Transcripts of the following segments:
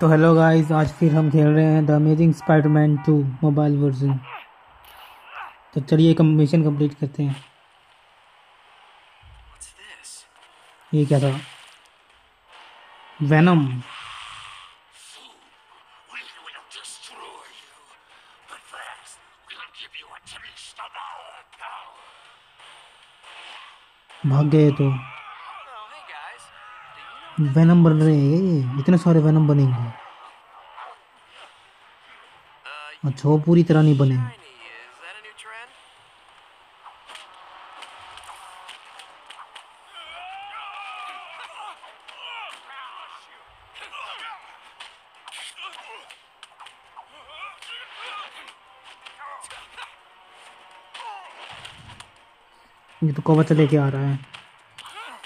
तो hello guys आज फिर हम खेल रहे हैं the amazing Spiderman two mobile version तो चलिए कम मिशन कंप्लीट करते हैं। ये क्या था? वेनम भाग गए destroy वेनम बन रहे हैं ये इतने सारे वेनम बनेंगे। अच्छा वो पूरी तरह नहीं बने? ये तो कवच लेके आ रहा है।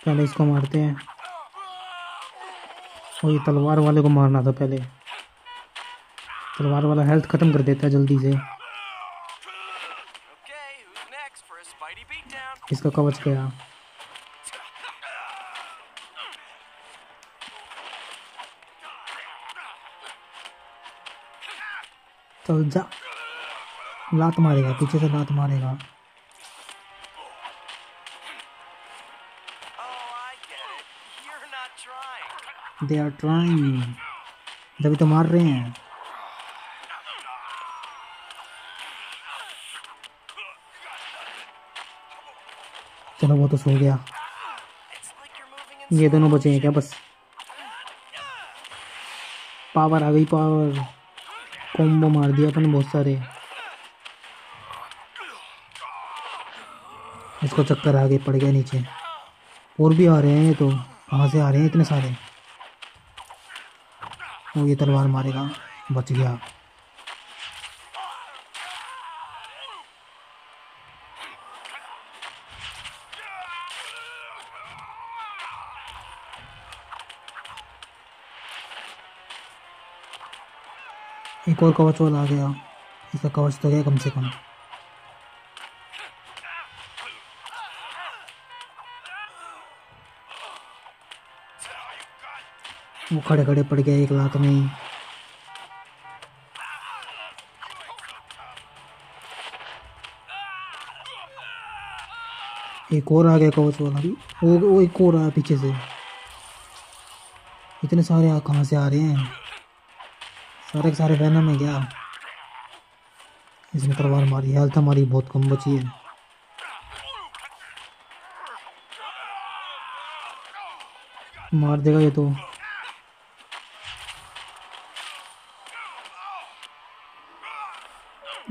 पहले इसको मारते हैं। और ये तलवार वाले को मारना था पहले। तलवार वाला हेल्थ खत्म कर देता है जल्दी से? इसका कवच गया। चल जा लात मारेगा, पीछे से लात मारेगा। दे आर ट्राइंग जब तो मार रहे हैं। चलो, वो तो सो गया। ये दोनों बचे हैं क्या? बस। पावर आ गई पावर कॉम्बो मार दिया अपन बहुत सारे। इसको चक्कर आ गए पड़ गया नीचे। और भी आ रहे हैं ये तो। कहाँ से आ रहे हैं इतने सारे। वो ये तलवार मारेगा, बच गया। एक और कवच वाला आ गया। इसका कवच तो गया कम से कम। वो खड़े खड़े पड़ गया एक लाख में। एक और आ गया कवच वाला भी। वो वो एक और आया पीछे से। इतने सारे आ कहाँ से आ रहे हैं? सारे के सारे वैनम है क्या? इसने तलवार मारी। हेल्थ हमारी, बहुत कम बची है। मार देगा ये तो।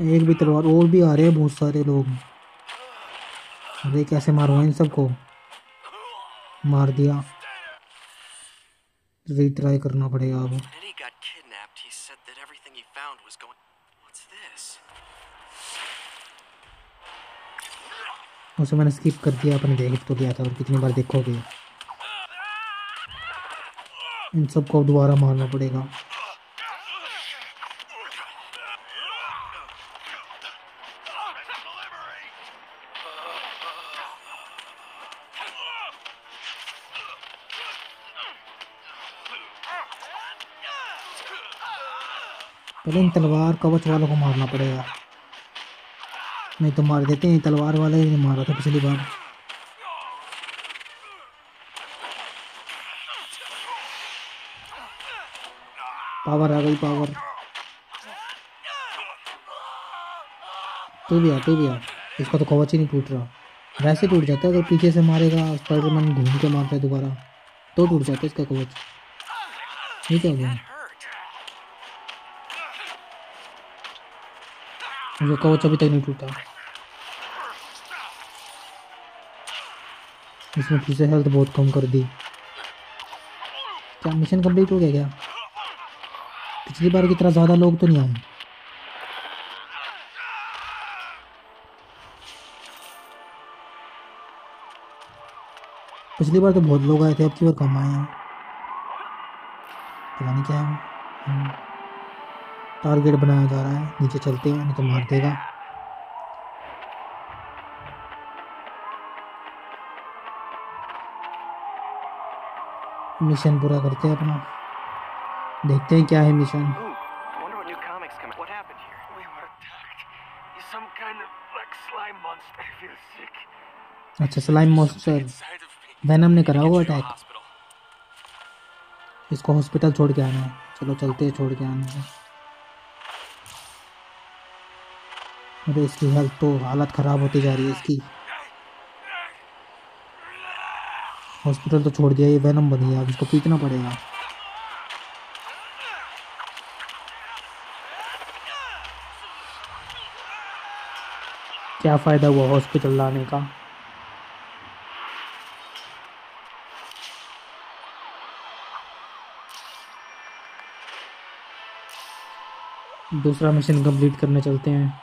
एक भी तलवार और भी आ रहे हैं बहुत सारे लोग। अरे कैसे मारो इन सबको? मार दिया। रीट्राई करना पड़ेगा अब? उसे मैंने स्किप कर दिया अपने देख तो लिया था और कितनी बार देखोगे। इन सबको अब दोबारा मारना पड़ेगा। पहले इन तलवार कवच वालों को मारना पड़ेगा। नहीं तो मार देते हैं, तलवार वाले ही मारा था पिछली बार। पावर आ गई, पावर। तू भी आ, तू भी आ। इसका तो कवच ही नहीं टूट रहा। वैसे टूट जाता है, अगर पीछे से मारेगा, स्पाइडरमैन घूम के मारता है दोबारा तो टूट जाता है इसका कवच। ये क्या गया मुझे कवच अभी तक नहीं टूटा इसने फिर से हेल्थ बहुत कम कर दी क्या मिशन कंप्लीट हो गया क्या पिछली बार की तरह ज़्यादा लोग तो नहीं आए पिछली बार तो बहुत लोग आए थे अब की बार कम आए हैं पता नहीं क्या है। टारगेट बनाया जा रहा है नीचे चलते हैं नहीं तो मार देगा। मिशन पूरा करते हैं अपना। देखते हैं क्या है मिशन अच्छा स्लाइम मॉन्स्टर वैनम ने करा हुआ अटैक इसको हॉस्पिटल छोड़ के आना है। चलो चलते हैं छोड़ के आना है। अरे इसकी हेल्थ तो हालत ख़राब होती जा रही है इसकी। हॉस्पिटल तो छोड़ दिया, ये वैनम बन गया अब इसको पीटना पड़ेगा। क्या फ़ायदा हुआ हॉस्पिटल लाने का? दूसरा मिशन कंप्लीट करने चलते हैं।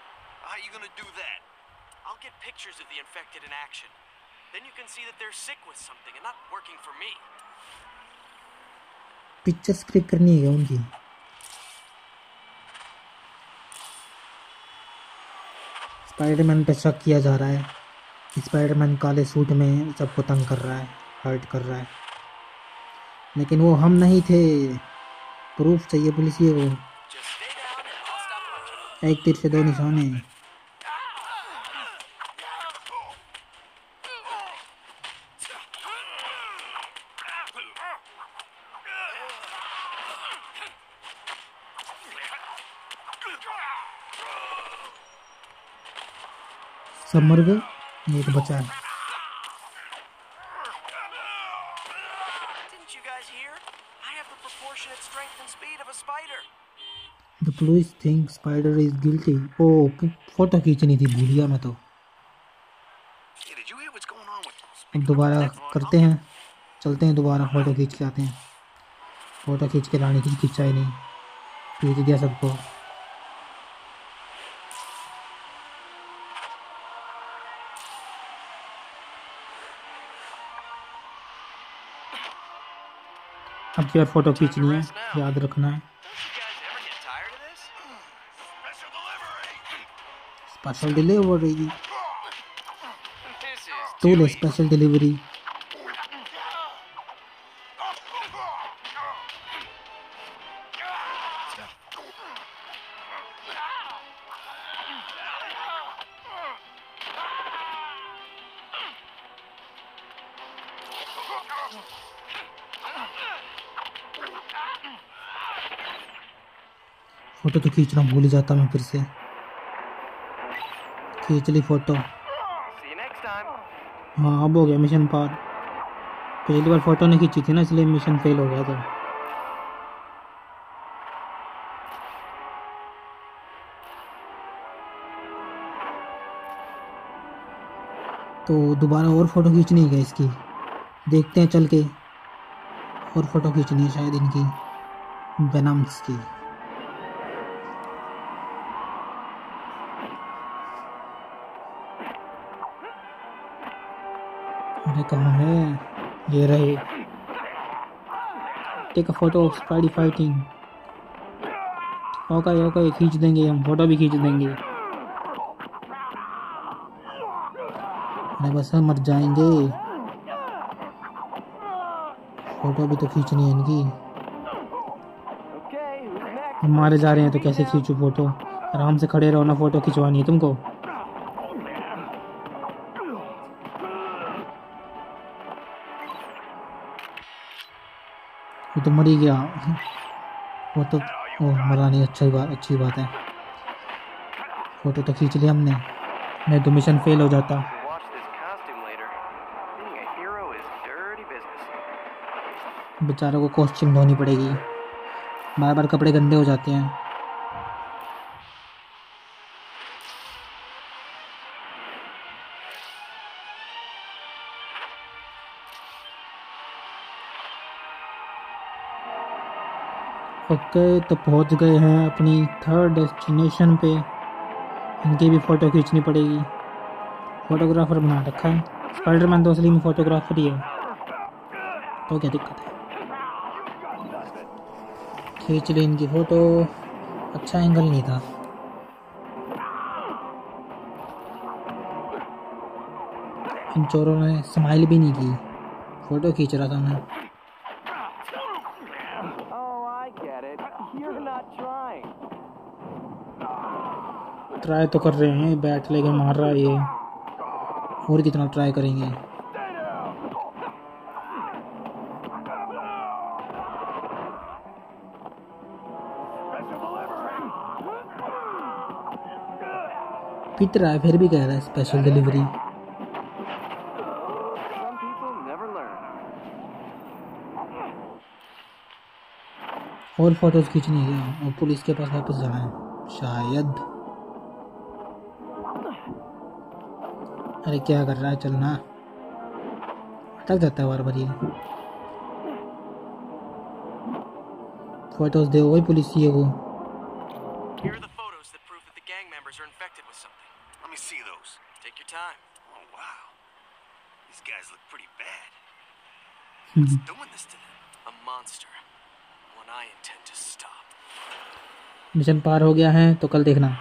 How you gonna do that? I'll get pictures of the infected in action. Then you can see that they're sick with something and not working for me. Pictures click करनी है उनकी Spiderman पे शक किया जा रहा है स्पाइडरमैन काले सूट में सबको तंग कर रहा है हर्ट कर रहा है लेकिन वो हम नहीं थे प्रूफ चाहिए पुलिस ये को. एक तीर से दो निशाने सब मर गए ये तो बचा है the of a spider. Is guilty oh photo खींचनी थी भूल गया मैं तो अब दोबारा करते हैं चलते हैं दोबारा फ़ोटो खींच के आते हैं फ़ोटो खींच के लाने की खींचा ही नहीं खींच दिया सबको अब क्या फ़ोटो खींचनी है याद रखना है। स्पेशल डिलीवरी तू ले स्पेशल डिलीवरी फ़ोटो तो खींचना भूल जाता मैं फिर से। खींच ली फ़ोटो. हाँ अब हो गया मिशन पार। पहली बार फ़ोटो नहीं खींची थी ना, इसलिए मिशन फेल हो गया था। तो दोबारा और फ़ोटो खींचनी है इसकी? देखते हैं, चल के। और फ़ोटो खींचनी है शायद इनकी। वेनम्स की। अरे कहाँ है? ये रहे। Take a photo of Spidey fighting okay okay खींच देंगे हम फ़ोटो भी खींच देंगे। अरे बस हम मर जाएँगे। फ़ोटो भी तो खींचनी है इनकी? हम मारे जा रहे हैं तो कैसे खींचू फ़ोटो आराम से खड़े रहो ना फ़ोटो खिंचवानी है तुमको। वो तो मर ही गया। वो तो ओ, मरा नहीं अच्छा ही बात, अच्छी बात है। फ़ोटो तो खींच लिया हमने। नहीं तो मिशन फेल हो जाता. बेचारों को कॉस्ट्यूम धोनी पड़ेगी। बार बार कपड़े गंदे हो जाते हैं। ओके तो पहुँच गए हैं अपनी थर्ड डेस्टिनेशन पे। इनकी भी फ़ोटो खींचनी पड़ेगी। फोटोग्राफर बना रखा है। स्पाइडरमैन तो असली में फोटोग्राफर ही है। तो क्या दिक्कत है? खींच ली इनकी फ़ोटो अच्छा एंगल नहीं था। इन चोरों ने स्माइल भी नहीं की। फ़ोटो खींच रहा था मैं Oh, I get it. You're not trying. Try तो कर रहे हैं बैट लेके मार रहा है ये। और कितना ट्राई करेंगे? पिट रहा है फिर भी कह रहा है स्पेशल डिलीवरी और फ़ोटोज़ खींचनी है और पुलिस के पास वापस जाना है। शायद। अरे क्या कर रहा है? चलना अटक जाता है बार बार ये। फ़ोटोज़ दे वही पुलिस ही वो। Don't मिशन पार हो गया है तो कल देखना।